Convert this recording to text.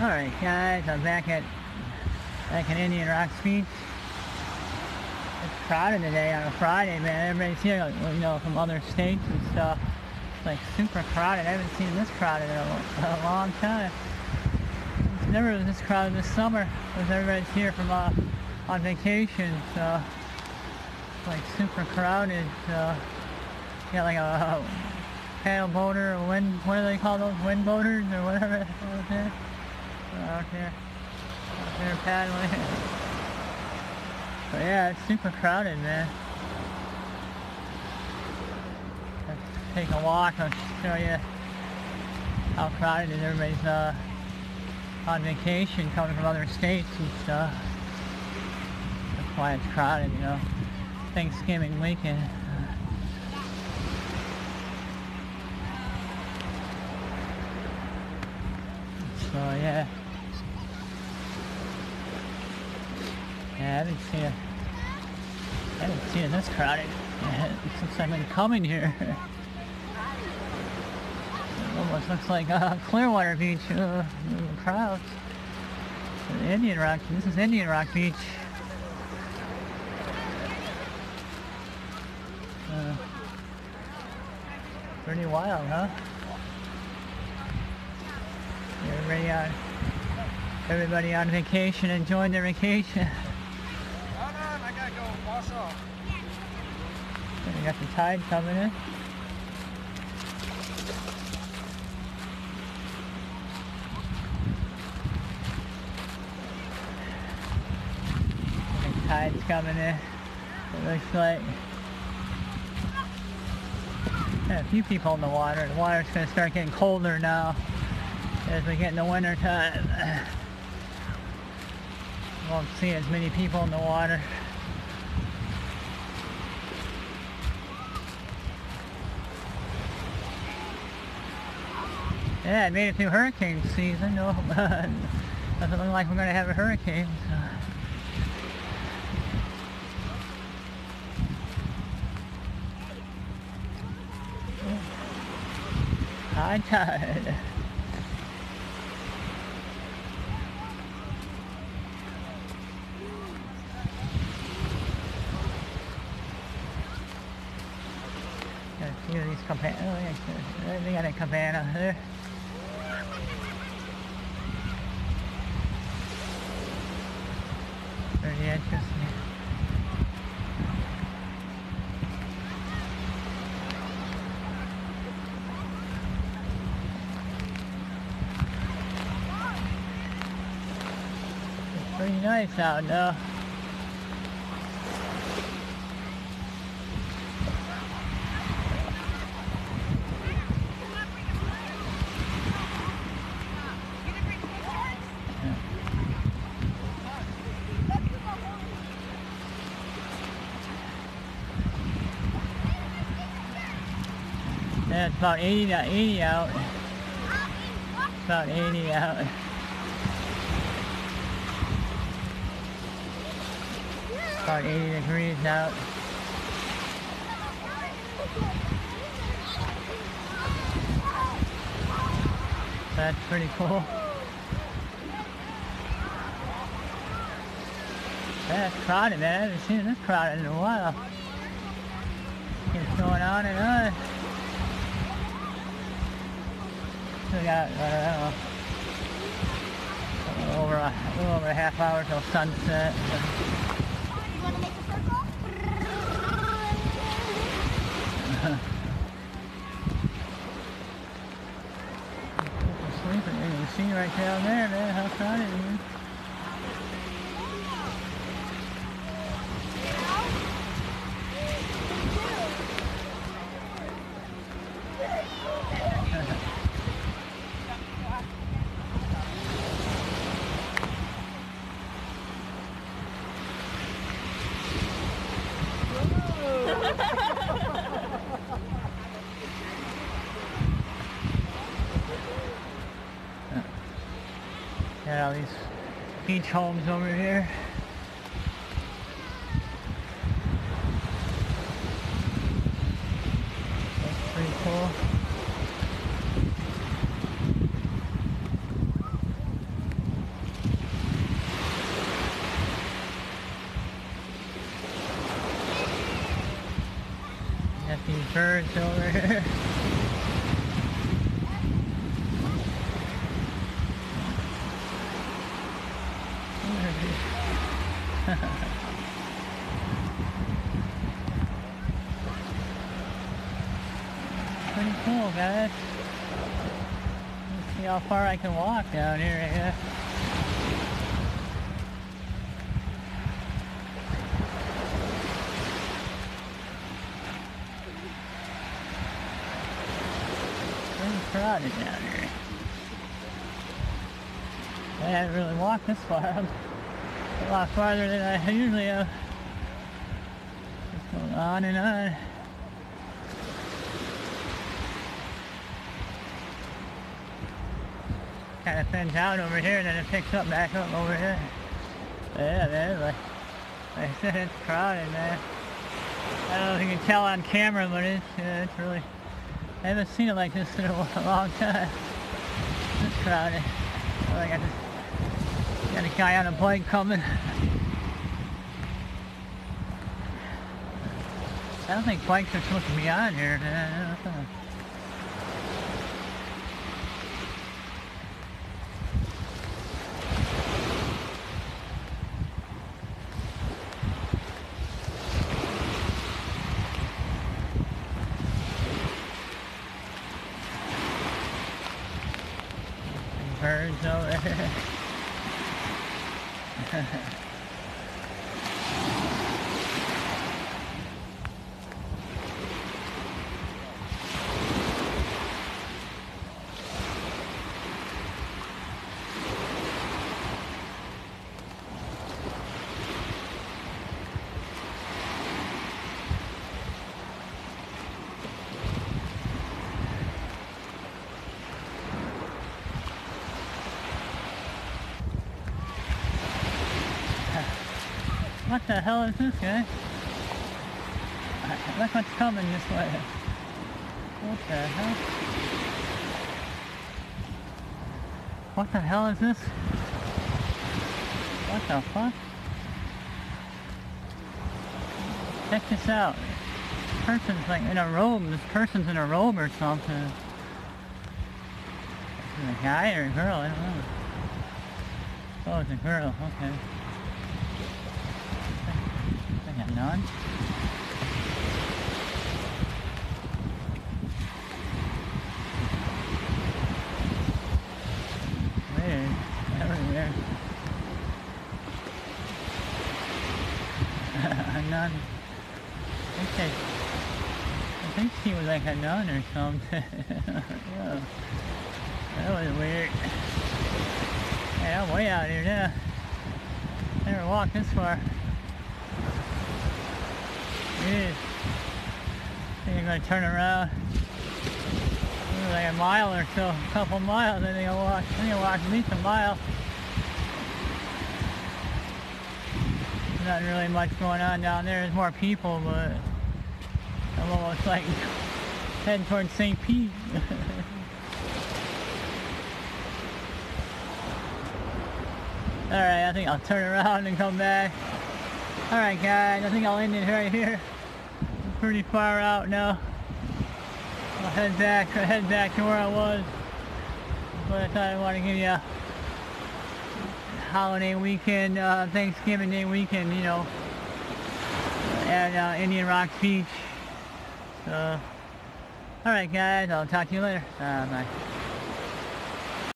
Alright guys, I'm back at back at Indian Rocks Beach. It's crowded today on a Friday, man. Everybody's here, you know, from other states and stuff. It's like super crowded. I haven't seen this crowded in a, a long time. It's never been this crowded this summer because everybody's here from uh, on vacation, so it's like super crowded. So, got like a, a paddle boater, a wind, what do they call those, wind boaters or whatever out here, out paddling. But yeah, it's super crowded, man. Let's take a walk. I'll show you how crowded it is. Everybody's uh, on vacation, coming from other states and stuff. That's why it's crowded, you know. Thanksgiving weekend. So yeah. Yeah, I haven't seen it. I haven't seen it this crowded since I've been coming here. It almost looks like uh, Clearwater Beach, uh, crowds. Indian Rock, this is Indian Rock Beach. Uh, pretty wild, huh? Everybody on, everybody on vacation, enjoying their vacation. got the tide coming in. The tide's coming in. It looks like yeah, a few people in the water. The water's gonna start getting colder now as we get in the winter time. Won't see as many people in the water. Yeah, it made it through hurricane season. No, doesn't look like we're going to have a hurricane. So. High tide. Got a few of these cabana. Oh, yeah, they got a cabana there. Pretty interesting. It's nice out now. Yeah, it's about 80 80 out. About 80 out. About 80 degrees out. That's pretty cool. That's crowded, man. I haven't seen this crowded in a while. It's going on and on. We got, uh, over a, a little over a half hour till sunset. Want to make a circle? People sleeping. You can see right down there, man, how crowded it is. All these beach homes over here. That's pretty cool. Here. Pretty cool, guys. Let's see how far I can walk down here, I guess. Pretty down here. I haven't really walked this far. I'm a lot farther than I usually have. Just going on and on. Kind of thins out over here, and then it picks up back up over here. Yeah, man, like, like I said, it's crowded, man. I don't know if you can tell on camera, but it's, yeah, it's really, I haven't seen it like this in a long time. It's crowded. Eh? Like I just got a guy on a bike coming. I don't think bikes are supposed to be on here. Birds over there. What the hell is this guy? Look what's coming this way. What the hell? What the hell is this? What the fuck? Check this out. This person's like in a robe. This person's in a robe or something. Is it a guy or a girl? I don't know. Oh, it's a girl. Okay. Nun. Weird. Everywhere. they, I think she was like a nun or something. yeah. That was weird. Yeah, I'm way out here now. Never walked this far. Jeez. I think I'm gonna turn around. Like a mile or so, a couple miles. I think I walk. Think I walked at least a mile. Not really much going on down there. There's more people, but I'm almost like heading towards St. Pete. Alright, I think I'll turn around and come back. Alright guys, I think I'll end it right here. I'm pretty far out now. I'll head back, I'll head back to where I was. But I thought I want to give you a holiday weekend, uh, Thanksgiving Day weekend, you know, at uh, Indian Rock Beach. So, alright guys, I'll talk to you later. Uh, bye.